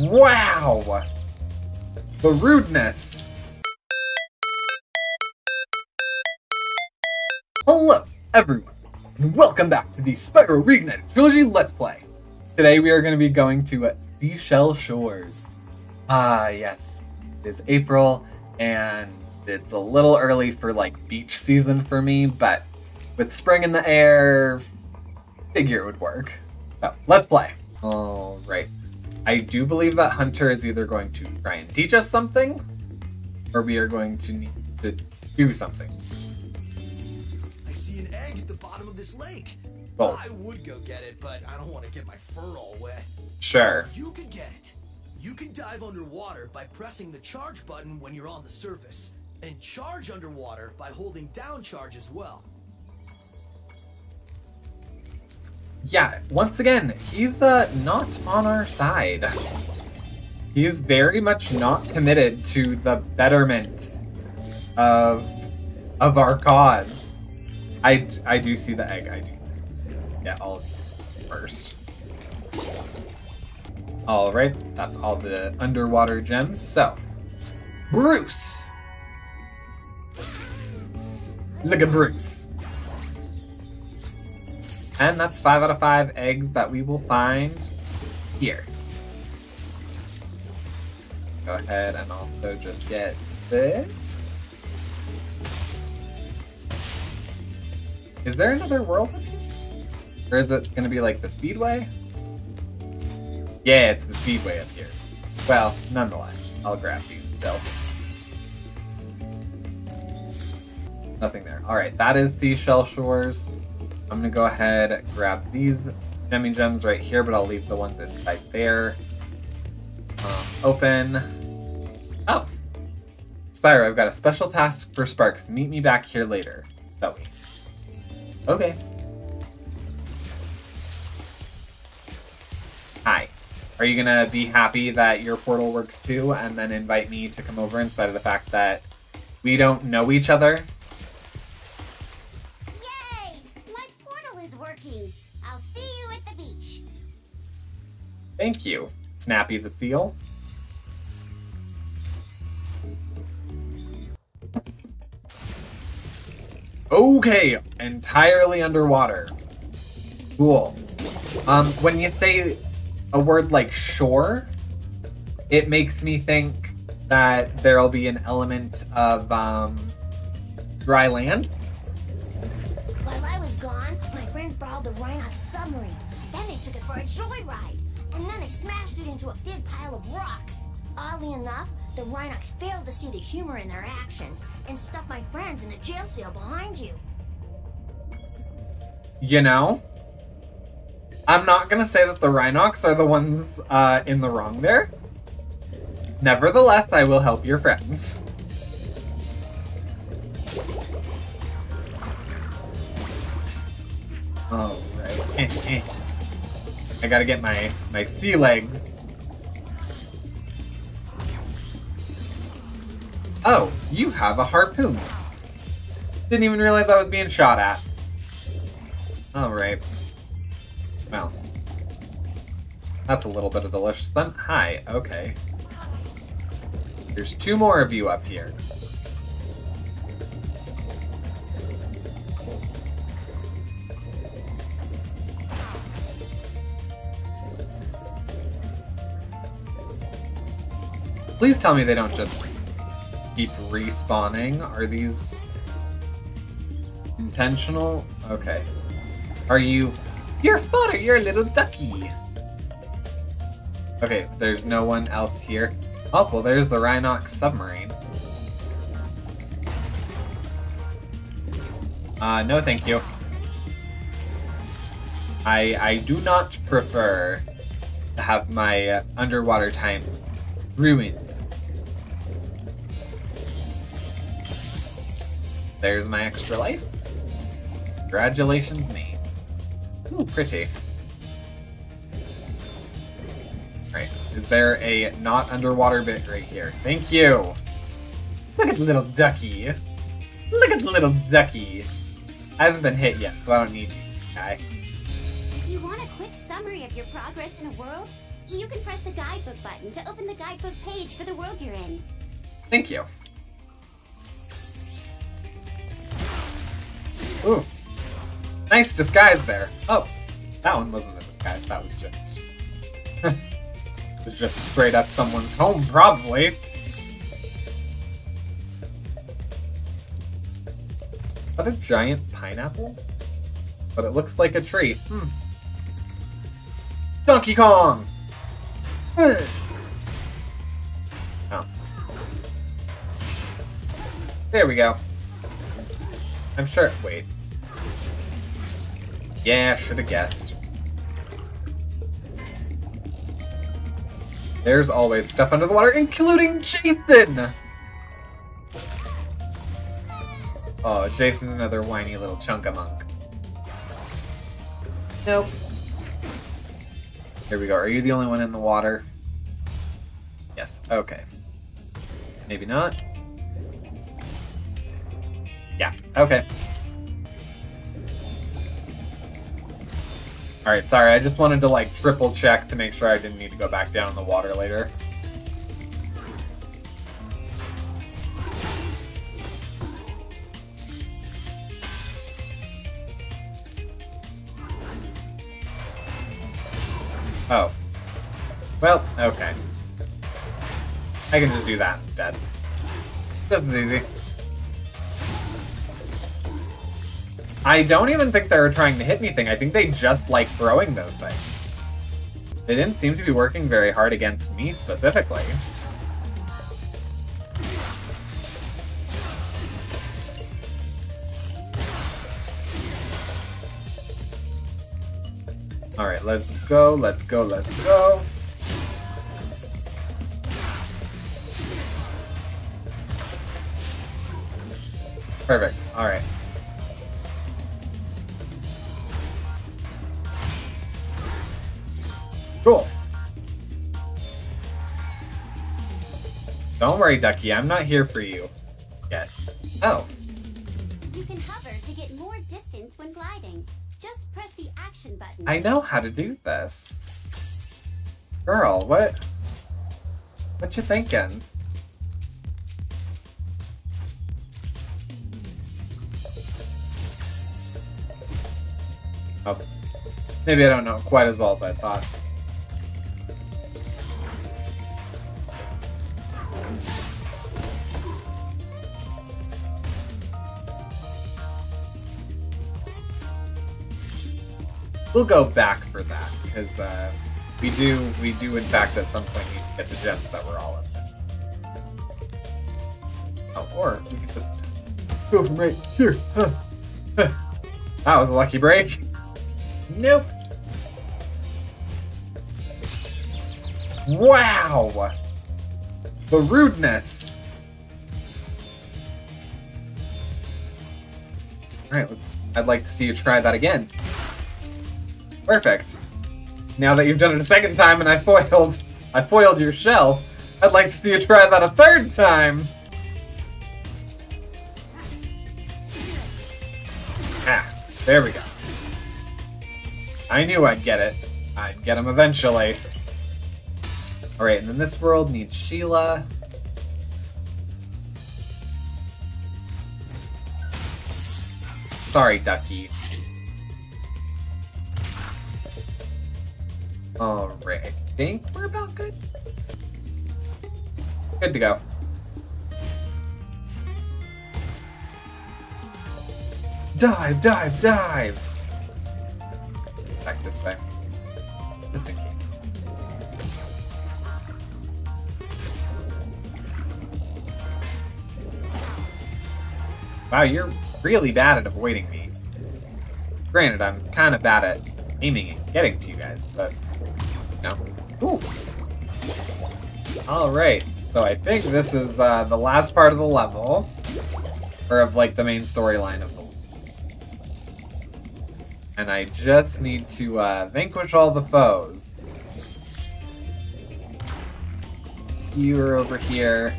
Wow! The rudeness! Hello, everyone, and welcome back to the Spyro Reignited Trilogy Let's Play. Today we are going to be going to Seashell Shores. Ah, yes, it is April, and it's a little early for like beach season for me, but with spring in the air, figure it would work. So, let's play. All right. I do believe that Hunter is either going to try and teach us something, or we are going to need to do something. I see an egg at the bottom of this lake. Both. I would go get it, but I don't want to get my fur all wet. Sure. You could get it. You can dive underwater by pressing the charge button when you're on the surface, and charge underwater by holding down charge as well. Yeah, once again, he's uh, not on our side. He's very much not committed to the betterment of of our cause. I, I do see the egg. I do. Yeah, you first. All right, that's all the underwater gems. So, Bruce. Look at Bruce. And that's five out of five eggs that we will find here. Go ahead and also just get this. Is there another world? Or is it gonna be like the speedway? Yeah, it's the speedway up here. Well, nonetheless, I'll grab these still. Nothing there. Alright, that is the Shell Shores. I'm gonna go ahead grab these gemmy gems right here, but I'll leave the ones inside there. Um, open. Oh! Spyro, I've got a special task for Sparx. Meet me back here later. Zoe. Okay. Hi. Are you gonna be happy that your portal works too, and then invite me to come over in spite of the fact that we don't know each other? Thank you, Snappy the Seal. Okay, entirely underwater. Cool. Um, when you say a word like shore, it makes me think that there'll be an element of um, dry land. While I was gone, my friends borrowed the Rhynocs submarine. Then they took it for a joyride. And then they smashed it into a big pile of rocks. Oddly enough, the Rhynocs failed to see the humor in their actions and stuffed my friends in the jail cell behind you. You know, I'm not gonna say that the Rhynocs are the ones uh, in the wrong there. Nevertheless, I will help your friends. All right. I gotta get my my sea legs. Oh, you have a harpoon. Didn't even realize I was being shot at. Alright. Well. That's a little bit of delicious then. Hi, okay. There's two more of you up here. Please tell me they don't just keep respawning. Are these intentional? Okay. Are you... You're fodder, you're a little ducky. Okay, there's no one else here. Oh, well, there's the Rhynocs submarine. Uh, no thank you. I, I do not prefer to have my uh, underwater time ruined. There's my extra life. Congratulations, me. Ooh, pretty. Right, is there a not underwater bit right here? Thank you! Look at the little ducky! Look at the little ducky! I haven't been hit yet, so I don't need you, guy. If you want a quick summary of your progress in a world, You can press the guidebook button to open the guidebook page for the world you're in. Thank you. Ooh. Nice disguise there. Oh, that one wasn't a disguise. That was just... it was just straight up someone's home, probably. Is that a giant pineapple? But it looks like a tree. Hmm. Donkey Kong! Oh. There we go. I'm sure. Wait. Yeah, should have guessed. There's always stuff under the water, including Jason! Oh, Jason's another whiny little chunk-a-monk. Nope. Here we go. Are you the only one in the water? Yes. Okay. Maybe not. Yeah. Okay. Alright, sorry. I just wanted to, like, triple check to make sure I didn't need to go back down in the water later. Oh. Well, okay. I can just do that instead. Just as easy. I don't even think they were trying to hit anything. I think they just like throwing those things. They didn't seem to be working very hard against me specifically. Alright, let's go, let's go, let's go. Perfect, alright. Cool. Don't worry, Ducky, I'm not here for you. Yet. Oh. You can hover to get more distance when gliding. Just press the action button. I know how to do this. Girl, what? What you thinking? Oh. Maybe I don't know quite as well as I thought. We'll go back for that because uh, we do we do in fact at some point need to get the gems that we're all in. Oh, or we can just go from right here. Huh. Huh. That was a lucky break. Nope. Wow! The rudeness! Alright, let's I'd like to see you try that again. Perfect. Now that you've done it a second time and I foiled I foiled your shell, I'd like to see you try that a third time! Ah, there we go. I knew I'd get it. I'd get him eventually. Alright, and then this world needs Sheila. Sorry, Ducky. Alright, I think we're about good. Good to go. Dive, dive, dive! Back this way. Just in case. Wow, you're really bad at avoiding me. Granted, I'm kind of bad at aiming and getting to you guys, but no. Ooh. All right, so I think this is uh, the last part of the level, or of like the main storyline of the. And I just need to uh, vanquish all the foes. You are over here.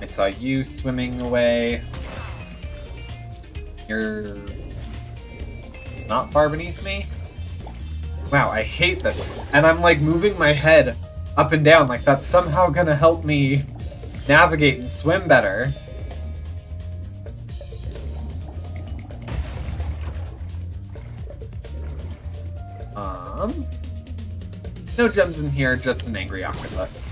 I saw you swimming away. You're not far beneath me. Wow, I hate this. And I'm like moving my head up and down like that's somehow gonna help me navigate and swim better. Um, no gems in here, just an angry octopus.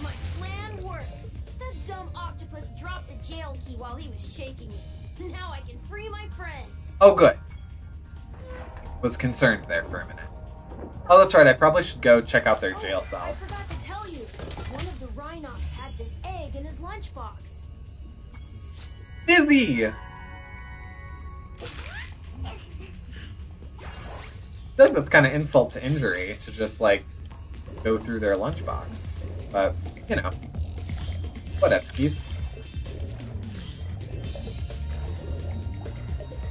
My plan worked. That dumb octopus dropped the jail key while he was shaking it. Now I can free my friends. Oh, good. Was concerned there for a minute. Oh, that's right. I probably should go check out their jail cell. Oh, I cell. forgot to tell you. One of the Rhynocs had this egg in his lunchbox. Disney! I feel like that's kind of insult to injury to just like go through their lunchbox. But, you know, whatevskis.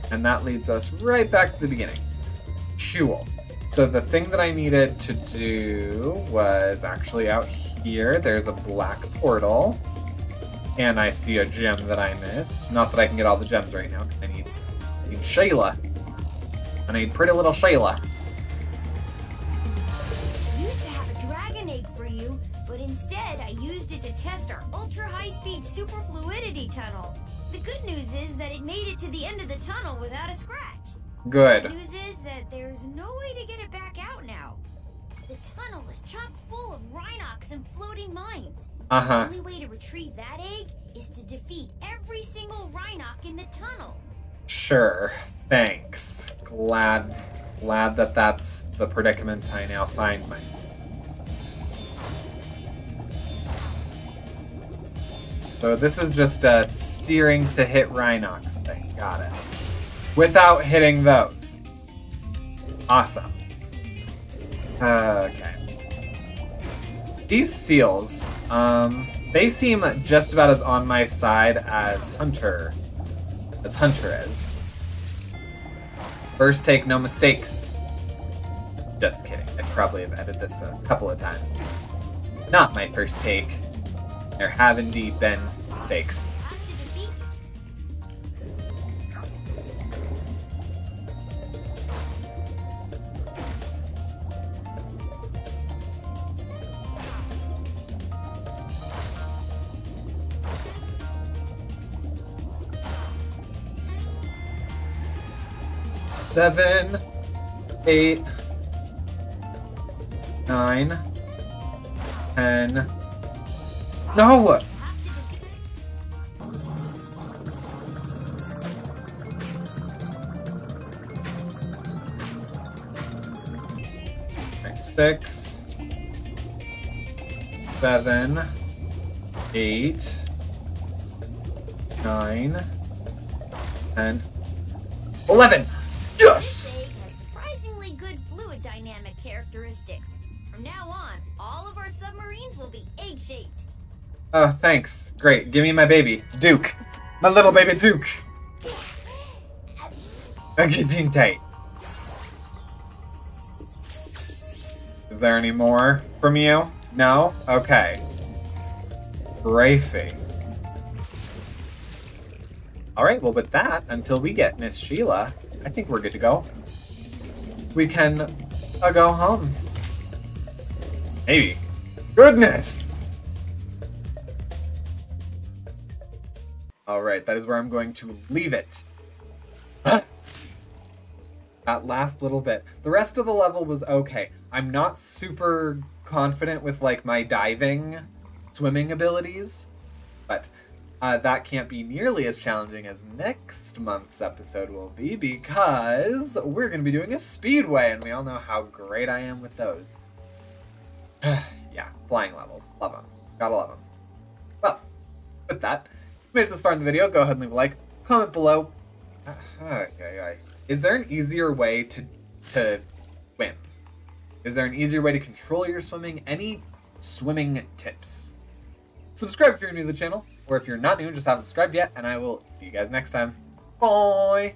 And that leads us right back to the beginning. Cool. So the thing that I needed to do was actually out here. There's a black portal. And I see a gem that I missed. Not that I can get all the gems right now, 'cause I need, I need Shayla. I need pretty little Shayla. I used to have a dragon egg for you, but instead I used it to test our ultra high speed super fluidity tunnel. The good news is that it made it to the end of the tunnel without a scratch. The Good. news is that there's no way to get it back out now. The tunnel was chock full of Rhynocs and floating mines. Uh The only way to retrieve that egg is to defeat every single Rhynoc in the tunnel. Sure. Thanks. Glad, glad that that's the predicament I now find my. So this is just a steering to hit Rhynocs thing. Got it. Without hitting those. Awesome. Okay. These seals, um, they seem just about as on my side as Hunter as Hunter is. First take, no mistakes. Just kidding. I probably have edited this a couple of times. Not my first take. There have indeed been mistakes. Seven, eight, nine, ten. No! six, seven, eight, nine, ten, eleven. Oh, thanks. Great. Give me my baby, Duke. My little baby Duke. Getting tight. Is there any more from you? No? Okay. Brafey. Alright, well, with that, until we get Miss Sheila, I think we're good to go. We can uh, go home. Maybe. Goodness! Alright, that is where I'm going to leave it. that last little bit. The rest of the level was okay. I'm not super confident with like my diving, swimming abilities, but uh, that can't be nearly as challenging as next month's episode will be because we're going to be doing a speedway, and we all know how great I am with those. yeah, flying levels. Love them. Gotta love them. Well, with that, made it this far in the video, go ahead and leave a like, comment below. Is there an easier way to to swim? Is there an easier way to control your swimming? Any swimming tips? Subscribe if you're new to the channel, or if you're not new just haven't subscribed yet, and I will see you guys next time. Bye!